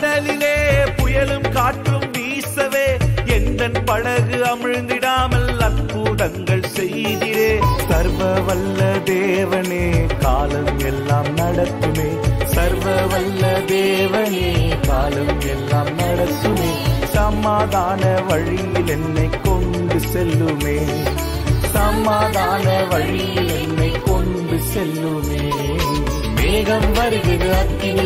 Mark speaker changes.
Speaker 1: கடலிலே புயலும் காற்றும் வீசவே. எந்தன் படகு அமிழ்ந்திடாமல் அற்புதங்கள் செய்திலே சர்வ வல்ல தேவனே காலம் எல்லாம் நடக்குமே சர்வ வல்ல தேவனே காலம் எல்லாம் நடக்குமே சமாதான வழியில் என்னை கொண்டு செல்லுமே. சமாதான வழியில் என்னை கொண்டு செல்லுமே. மேகம் வருகிறது அக்கினி